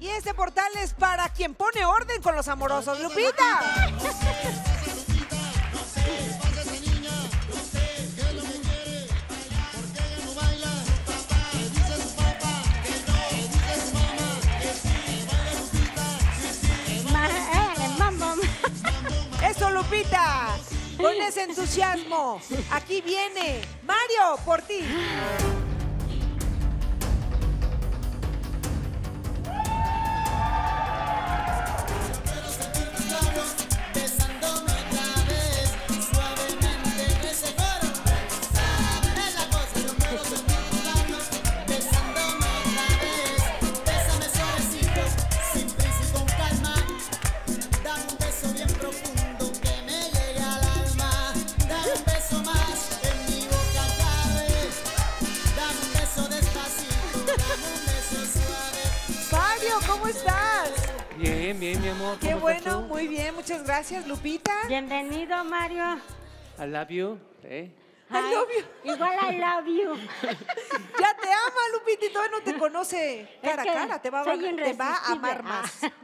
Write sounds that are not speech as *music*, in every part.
Y este portal es para quien pone orden con los amorosos. ¡Lupita! ¡Eso, Lupita! Con ese entusiasmo. Aquí viene Mario por ti. Estás? Bien, bien, mi amor. Qué ¿cómo estás bueno, tú? muy bien, muchas gracias, Lupita. Bienvenido, Mario. I love you. ¿eh? I love you. Igual I love you. *laughs* Ya te ama, Lupita, y todavía no te conoce cara Es a cara. Te va, te va a amar más. Ah. *laughs*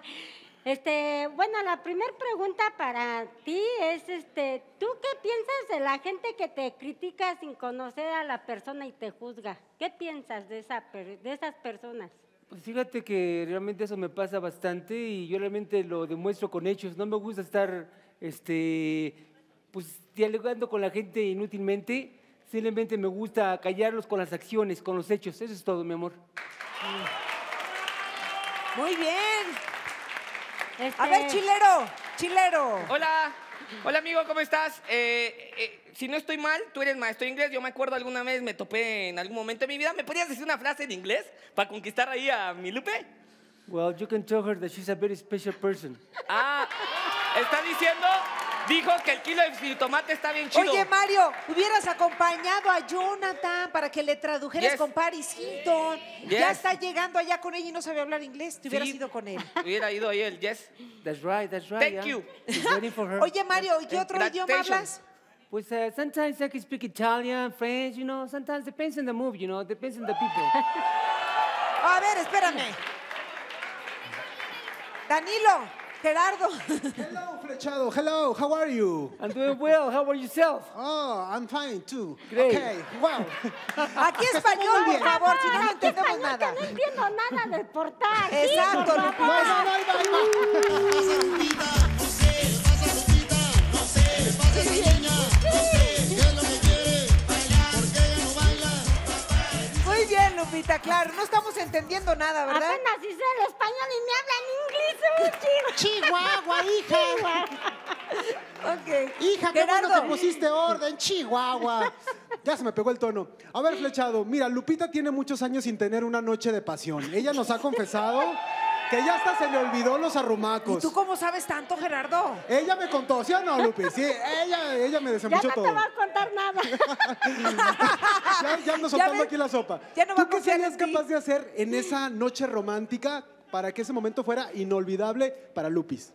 Este, bueno, la primera pregunta para ti es, este, ¿tú qué piensas de la gente que te critica sin conocer a la persona y te juzga? ¿Qué piensas de, esa, per- de esas personas? Pues fíjate que realmente eso me pasa bastante y yo realmente lo demuestro con hechos. No me gusta estar, este, pues dialogando con la gente inútilmente. Simplemente me gusta callarlos con las acciones, con los hechos. Eso es todo, mi amor. Muy bien. Este, A ver, chilero, chilero. Hola, hola amigo, ¿cómo estás? Eh, eh, si no estoy mal, tú eres maestro de inglés. Yo me acuerdo alguna vez me topé en algún momento de mi vida. ¿Me podrías decir una frase en inglés para conquistar ahí a mi Lupe? Well, you can tell her that she's a very special person. Ah, está diciendo, dijo que el kilo de tomate está bien chido. Oye, Mario, hubieras acompañado a Jonathan para que le tradujeras Yes. con Paris Hilton. Ya está llegando allá con ella y no sabe hablar inglés. Te hubieras Sí. ido con él. *laughs* Hubiera ido ahí el yes. That's right, that's right. Thank yeah. you. For her. *laughs* Oye, Mario, ¿y qué otro idioma hablas? Pues uh, sometimes I can speak Italian, French, you know. Sometimes depends on the mood, you know. Depends on the people. A ver, espérame. Danilo, Gerardo. Hello, Flechado. Hello, how are you? I'm doing well. How about yourself? Oh, I'm fine too. Great. Okay, wow. Aquí español, por favor, si no, no entendemos nada. que no entiendo nada del portal. Sí, Exacto, por Lupita. favor. No, no, va, ahí va. Muy bien, Lupita, claro. No estamos entendiendo nada, ¿verdad? Apenas hice el español y me hablan Chihuahua, hija. Ok. Hija, qué bueno Gerardo. que pusiste orden, Chihuahua. Ya se me pegó el tono. A ver, Flechado, mira, Lupita tiene muchos años sin tener una noche de pasión. Ella nos ha confesado que ya hasta se le olvidó los ¿Y arrumacos. tú cómo sabes tanto, Gerardo? Ella me contó, ¿sí o no, Lupi? Sí, ella, ella me Ya desembuchó no te todo. voy a contar nada. *laughs* Ya, ya ando Ya aquí la sopa. ya no va ¿Tú qué serías capaz de hacer en esa noche romántica para que ese momento fuera inolvidable para Lupis?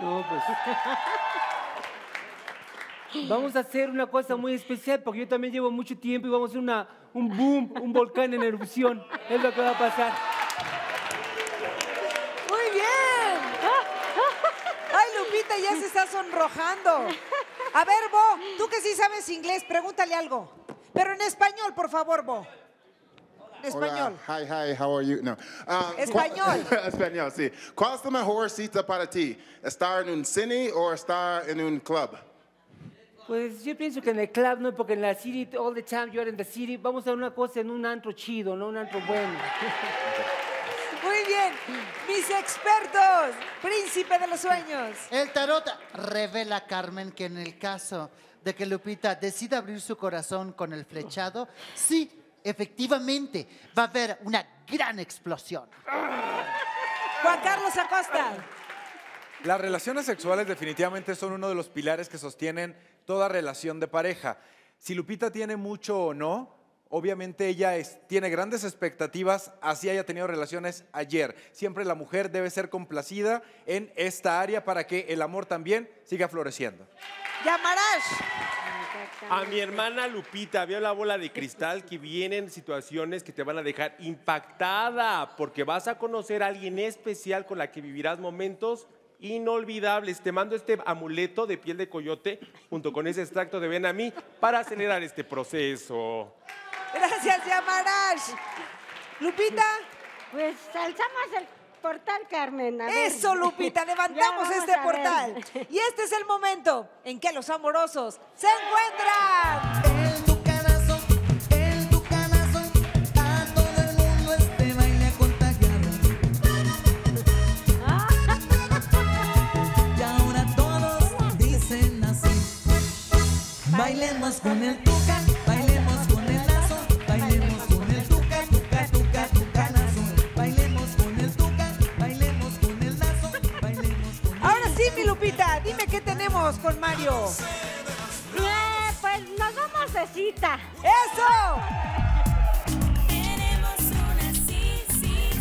No, pues. Vamos a hacer una cosa muy especial porque yo también llevo mucho tiempo y vamos a hacer una, un boom, un volcán en erupción. Es lo que va a pasar. Muy bien. Ay, Lupita ya se está sonrojando. A ver, Bo, tú que sí sabes inglés, pregúntale algo. Pero en español, por favor, Bo. Español. Hola, hi, hi, how are you? No. Um, Español. ¿cuál- *laughs* Español, sí. ¿Cuál es la mejor cita para ti? ¿Estar en un cine o estar en un club? Pues yo pienso que en el club, ¿no? Porque en la city, all the time you're in the city, vamos a hacer una cosa en un antro chido, ¿no? Un antro bueno. Muy bien. Mis expertos. Príncipe de los sueños. El tarot revela, Carmen, que en el caso de que Lupita decida abrir su corazón con el flechado, sí, efectivamente, va a haber una gran explosión. Juan Carlos Acosta. Las relaciones sexuales definitivamente son uno de los pilares que sostienen toda relación de pareja. Si Lupita tiene mucho o no, Obviamente ella es- tiene grandes expectativas, así haya tenido relaciones ayer. Siempre la mujer debe ser complacida en esta área para que el amor también siga floreciendo. Yamarash. A mi hermana Lupita, veo la bola de cristal que vienen situaciones que te van a dejar impactada porque vas a conocer a alguien especial con la que vivirás momentos inolvidables. Te mando este amuleto de piel de coyote junto con ese extracto de ven a mí para acelerar este proceso. Gracias, Yamarash. Lupita. Pues alzamos el portal, Carmen. a ver. Eso, Lupita, *laughs* levantamos este ver. portal. Y este es el momento en que los amorosos se encuentran. El tucanazo, el tucanazo, dime qué tenemos con Mario. Eh, pues nos vamos de cita. ¡Eso!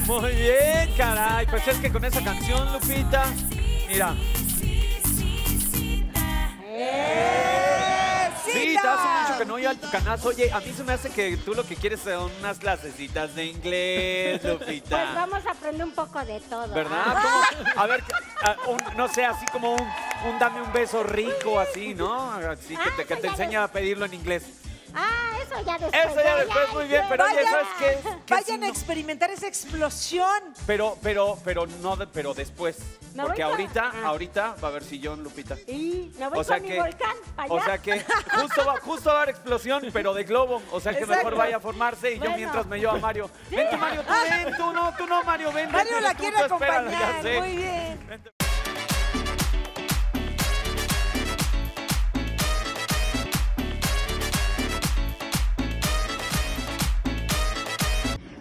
Muy bien, caray. Pues es que con esa canción, Lupita, mira, ¡Eh, sí, te hace mucho que no oía tu canazo. Oye, a mí se me hace que tú lo que quieres son unas clasecitas de inglés, *laughs* Pues Lupita. vamos a aprender un poco de todo. ¿Verdad? ¿Cómo? A ver, ah, un- no sé, así como un, un dame un beso rico, así, ¿no? Así que te, que te enseña a pedirlo en inglés. Ah, eso ya después. Eso ya después, muy bien, pero oye, ¿sabes qué? ¿Qué vayan a experimentar esa explosión. Pero, pero, pero no, de- pero después. Me Porque voy ahorita, ah. ahorita va a haber sillón, Lupita. Y me voy O sea con que, mi volcán para allá. o sea que justo va, justo va a haber explosión, pero de globo. O sea que mejor Exacto. vaya a formarse y yo mientras me llevo a Mario. Vente, Mario, tú ven, tú no, tú no, Mario, ven. Mario ven, la tú, quiere tú ya acompañar. sé. Muy bien.